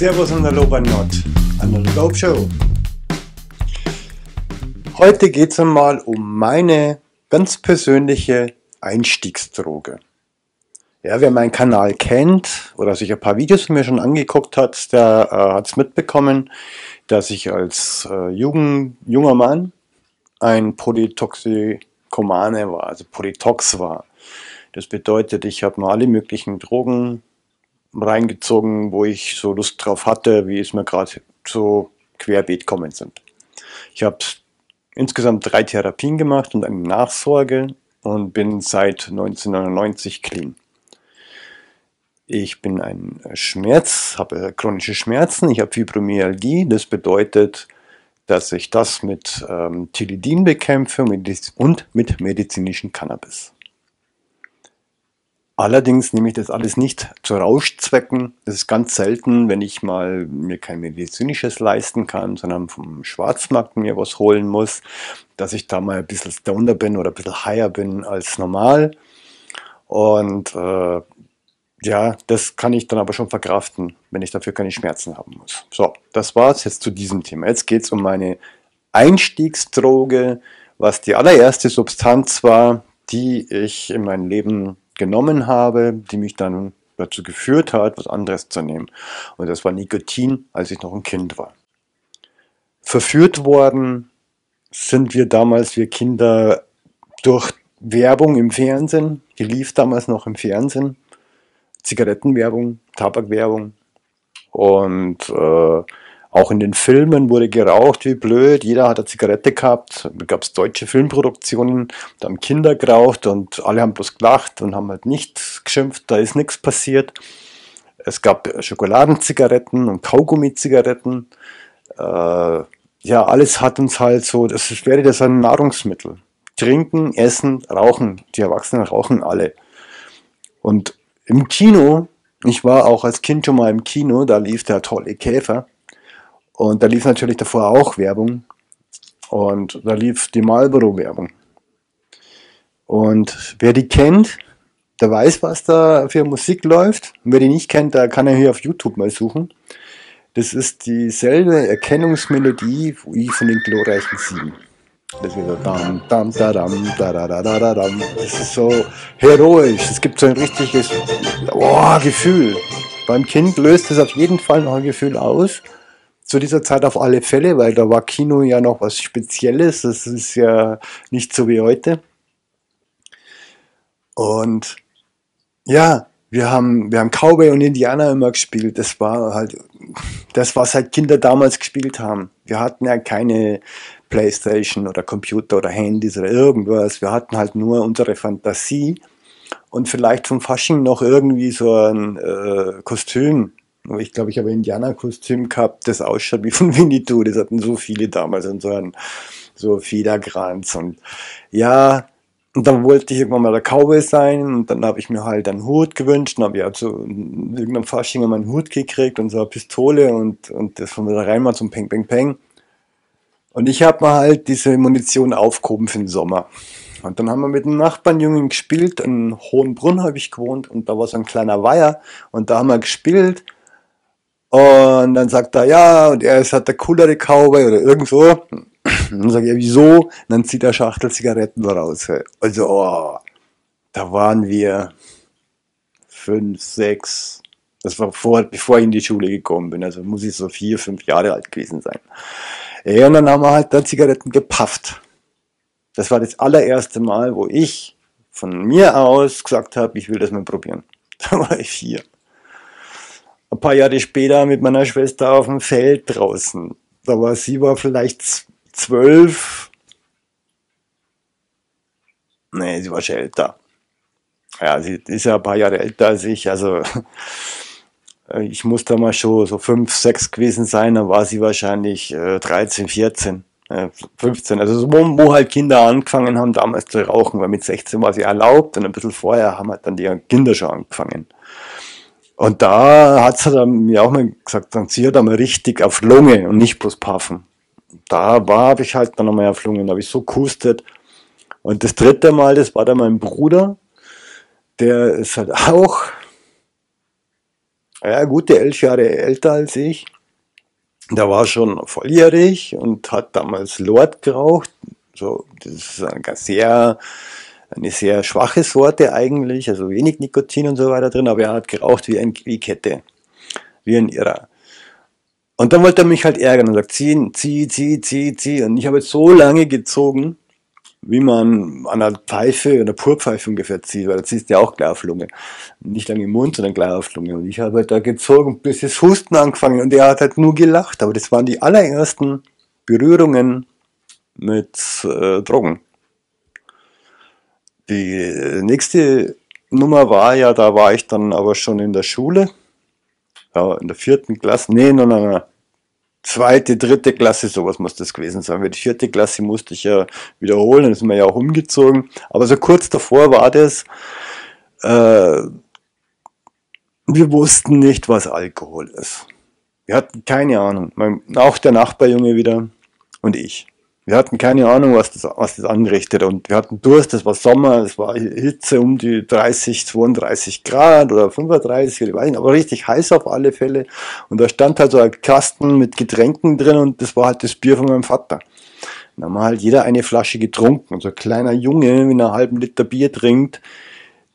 Servus und Hallo bei Nord, an der Dope Show. Heute geht es einmal um meine ganz persönliche Einstiegsdroge. Ja, wer meinen Kanal kennt oder sich ein paar Videos von mir schon angeguckt hat, der äh, hat es mitbekommen, dass ich als äh, Jugend, junger Mann ein Polytoxikomane war, also Polytox war. Das bedeutet, ich habe mir alle möglichen Drogen reingezogen, wo ich so Lust drauf hatte, wie es mir gerade so querbeet kommen sind. Ich habe insgesamt drei Therapien gemacht und eine Nachsorge und bin seit 1999 clean. Ich bin ein Schmerz, habe chronische Schmerzen, ich habe Fibromyalgie, das bedeutet, dass ich das mit ähm, Tilidin bekämpfe und mit medizinischem Cannabis. Allerdings nehme ich das alles nicht zu Rauschzwecken. Das ist ganz selten, wenn ich mal mir kein medizinisches leisten kann, sondern vom Schwarzmarkt mir was holen muss, dass ich da mal ein bisschen stoner bin oder ein bisschen higher bin als normal. Und äh, ja, das kann ich dann aber schon verkraften, wenn ich dafür keine Schmerzen haben muss. So, das war's jetzt zu diesem Thema. Jetzt geht's um meine Einstiegsdroge, was die allererste Substanz war, die ich in meinem Leben genommen habe, die mich dann dazu geführt hat, was anderes zu nehmen. Und das war Nikotin, als ich noch ein Kind war. Verführt worden sind wir damals, wir Kinder, durch Werbung im Fernsehen. Die lief damals noch im Fernsehen. Zigarettenwerbung, Tabakwerbung. Und äh, auch in den Filmen wurde geraucht wie blöd. Jeder hat eine Zigarette gehabt. Da gab es deutsche Filmproduktionen, da haben Kinder geraucht und alle haben bloß gelacht und haben halt nicht geschimpft. Da ist nichts passiert. Es gab Schokoladenzigaretten und Kaugummi-Zigaretten. Äh, ja, alles hat uns halt so, das wäre das ein Nahrungsmittel. Trinken, essen, rauchen. Die Erwachsenen rauchen alle. Und im Kino, ich war auch als Kind schon mal im Kino, da lief der tolle Käfer. Und da lief natürlich davor auch Werbung. Und da lief die Marlboro-Werbung. Und wer die kennt, der weiß, was da für Musik läuft. Und wer die nicht kennt, der kann ja hier auf YouTube mal suchen. Das ist dieselbe Erkennungsmelodie wie von den glorreichen Sieben. Das ist so dam, dam, da, dam, da, da, da, da, da, dam. Das ist so heroisch. Es gibt so ein richtiges oh, Gefühl. Beim Kind löst es auf jeden Fall noch ein Gefühl aus zu dieser Zeit auf alle Fälle, weil da war Kino ja noch was Spezielles. Das ist ja nicht so wie heute. Und ja, wir haben, wir haben Cowboy und Indianer immer gespielt. Das war halt das, was halt Kinder damals gespielt haben. Wir hatten ja keine Playstation oder Computer oder Handys oder irgendwas. Wir hatten halt nur unsere Fantasie und vielleicht vom Fasching noch irgendwie so ein äh, Kostüm aber ich glaube, ich habe ein Indianerkostüm gehabt, das ausschaut wie von Winnetou. Das hatten so viele damals und so ein so Federkranz. Und ja, und dann wollte ich irgendwann mal der Cowboy sein und dann habe ich mir halt einen Hut gewünscht und habe ja in irgendeinem Fasching mal einen Hut gekriegt und so eine Pistole und, und das von der Reimer zum Peng Peng Peng. Und ich habe mir halt diese Munition aufgehoben für den Sommer. Und dann haben wir mit einem Nachbarnjungen gespielt, in Hohenbrunn habe ich gewohnt und da war so ein kleiner Weiher und da haben wir gespielt und dann sagt er, ja, und er ist halt der coolere Cowboy oder irgendwo. Und dann sage ich, ja, wieso? Und dann zieht er Schachtel Zigaretten raus. Also, oh, da waren wir fünf, sechs. Das war vor, bevor ich in die Schule gekommen bin. Also muss ich so vier, fünf Jahre alt gewesen sein. Ja, und dann haben wir halt da Zigaretten gepafft. Das war das allererste Mal, wo ich von mir aus gesagt habe, ich will das mal probieren. Da war ich vier ein paar Jahre später mit meiner Schwester auf dem Feld draußen. Da war sie war vielleicht zwölf. Nee, sie war schon älter. Ja, sie ist ja ein paar Jahre älter als ich. Also ich muss da mal schon so fünf, sechs gewesen sein. Da war sie wahrscheinlich äh, 13, 14. 15, also wo, wo, halt Kinder angefangen haben damals zu rauchen, weil mit 16 war sie erlaubt und ein bisschen vorher haben halt dann die Kinder schon angefangen. Und da hat sie dann mir auch mal gesagt, dann zieh da mal richtig auf Lunge und nicht bloß puffen. Da war habe ich halt dann nochmal auf Lunge, da habe ich so kustet. Und das dritte Mal, das war dann mein Bruder, der ist halt auch ja, gute elf Jahre älter als ich. Der war schon volljährig und hat damals Lord geraucht. So, das ist eine sehr, eine sehr schwache Sorte eigentlich, also wenig Nikotin und so weiter drin, aber er hat geraucht wie ein wie Kette, wie ein Irrer. Und dann wollte er mich halt ärgern und sagt, zieh, zieh, zieh, zieh, zieh. Und ich habe jetzt so lange gezogen, wie man an einer Pfeife, einer Purpfeife ungefähr zieht, weil da ziehst du ja auch gleich auf Lunge. Nicht lange im Mund, sondern gleich auf Lunge. Und ich habe halt da gezogen, bis das Husten angefangen und er hat halt nur gelacht. Aber das waren die allerersten Berührungen mit äh, Drogen. Die nächste Nummer war ja, da war ich dann aber schon in der Schule, ja, in der vierten Klasse, nee, nein, nein, nein, zweite, dritte Klasse, sowas muss das gewesen sein. Die vierte Klasse musste ich ja wiederholen, dann sind wir ja auch umgezogen. Aber so kurz davor war das, äh, wir wussten nicht, was Alkohol ist. Wir hatten keine Ahnung. Auch der Nachbarjunge wieder und ich. Wir hatten keine Ahnung, was das, was das anrichtet. Und wir hatten Durst, es war Sommer, es war Hitze um die 30, 32 Grad oder 35, ich weiß nicht, aber richtig heiß auf alle Fälle. Und da stand halt so ein Kasten mit Getränken drin und das war halt das Bier von meinem Vater. Dann haben halt jeder eine Flasche getrunken. Und so ein kleiner Junge, wenn er einen halben Liter Bier trinkt,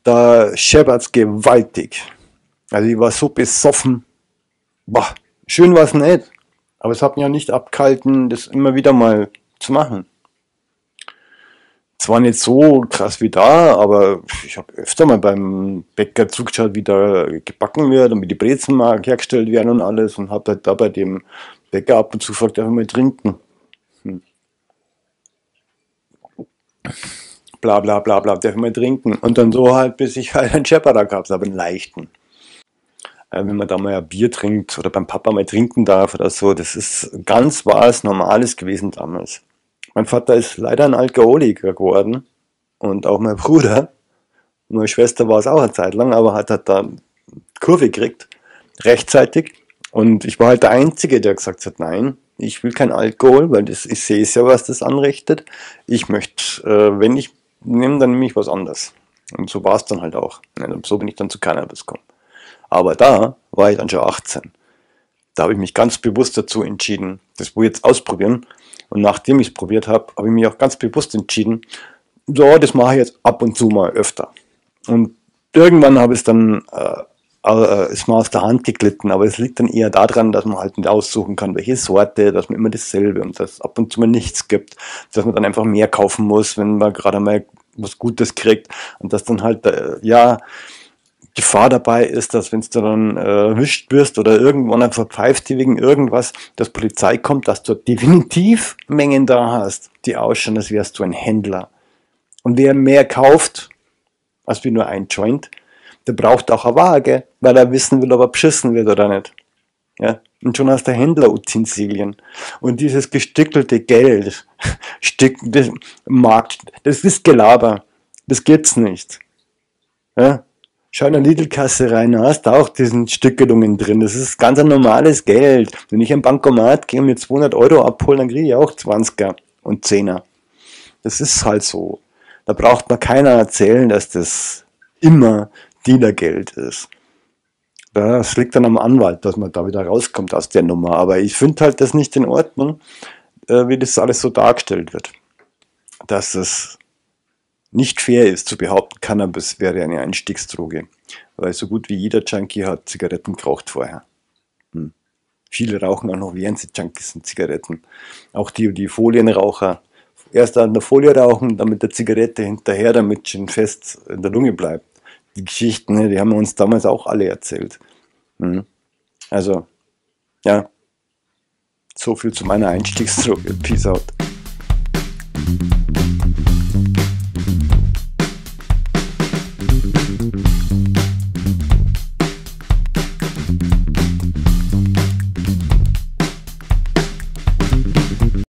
da scheppert's gewaltig. Also ich war so besoffen. Boah, schön war's nicht. Aber es hat mich ja nicht abgehalten, das immer wieder mal zu machen. Zwar nicht so krass wie da, aber ich habe öfter mal beim Bäcker zugeschaut, wie da gebacken wird und wie die Brezen mal hergestellt werden und alles und habe halt da bei dem Bäcker ab und zu gefragt, ich mal trinken? Hm. Bla bla bla bla, darf mal trinken? Und dann so halt, bis ich halt einen Schepperer gab, aber einen leichten. Äh, wenn man da mal ein Bier trinkt oder beim Papa mal trinken darf oder so, das ist ganz was Normales gewesen damals. Mein Vater ist leider ein Alkoholiker geworden und auch mein Bruder. Meine Schwester war es auch eine Zeit lang, aber hat, hat da Kurve gekriegt, rechtzeitig. Und ich war halt der Einzige, der gesagt hat, nein, ich will kein Alkohol, weil das, ich sehe es ja, was das anrichtet. Ich möchte, äh, wenn ich nehme, dann nehme ich was anderes. Und so war es dann halt auch. Und so bin ich dann zu Cannabis gekommen. Aber da war ich dann schon 18. Da habe ich mich ganz bewusst dazu entschieden, das wohl jetzt ausprobieren. Und nachdem ich es probiert habe, habe ich mich auch ganz bewusst entschieden, so, das mache ich jetzt ab und zu mal öfter. Und irgendwann habe ich es dann, äh, äh, ist mal aus der Hand geglitten, aber es liegt dann eher daran, dass man halt nicht aussuchen kann, welche Sorte, dass man immer dasselbe und dass es ab und zu mal nichts gibt, dass man dann einfach mehr kaufen muss, wenn man gerade mal was Gutes kriegt und dass dann halt, äh, ja, Gefahr dabei ist, dass wenn du dann äh, erwischt wirst oder irgendwann verpfeift die wegen irgendwas, dass Polizei kommt, dass du definitiv Mengen da hast, die ausschauen, als wärst du ein Händler. Und wer mehr kauft, als wie nur ein Joint, der braucht auch eine Waage, weil er wissen will, ob er beschissen wird oder nicht. Ja? Und schon hast du Händlerutensilien. Und dieses gestückelte Geld, Stück, das Markt, das ist Gelaber. Das gibt's nicht. Ja? Schau in der Lidl-Kasse rein, da hast du auch diesen Stückelungen drin. Das ist ganz ein normales Geld. Wenn ich am Bankomat gehe und mir 200 Euro abholen, dann kriege ich auch 20er und 10er. Das ist halt so. Da braucht man keiner erzählen, dass das immer Dealergeld ist. Das liegt dann am Anwalt, dass man da wieder rauskommt aus der Nummer. Aber ich finde halt das nicht in Ordnung, äh, wie das alles so dargestellt wird. Dass es nicht fair ist zu behaupten, Cannabis wäre eine Einstiegsdroge, weil so gut wie jeder Junkie hat Zigaretten geraucht vorher. Hm. Viele rauchen auch noch während sie Junkies sind Zigaretten. Auch die, die Folienraucher. Erst an der Folie rauchen, dann mit der Zigarette hinterher, damit schon fest in der Lunge bleibt. Die Geschichten, ne, die haben wir uns damals auch alle erzählt. Hm. Also, ja. So viel zu meiner Einstiegsdroge. Peace out.